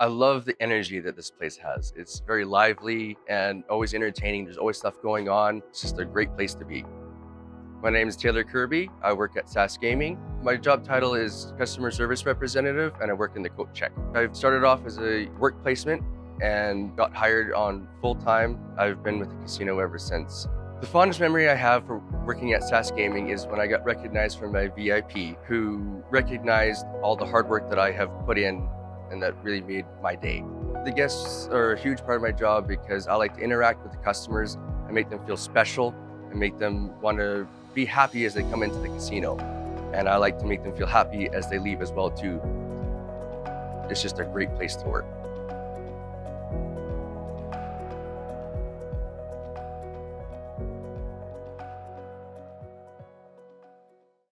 I love the energy that this place has. It's very lively and always entertaining. There's always stuff going on. It's just a great place to be. My name is Taylor Kirby. I work at SaskGaming. My job title is Customer Service Representative and I work in the coat check. I've started off as a work placement and got hired on full time. I've been with the casino ever since. The fondest memory I have for working at SaskGaming is when I got recognized from my VIP who recognized all the hard work that I have put in and that really made my day. The guests are a huge part of my job because I like to interact with the customers and make them feel special and make them want to be happy as they come into the casino. And I like to make them feel happy as they leave as well too. It's just a great place to work.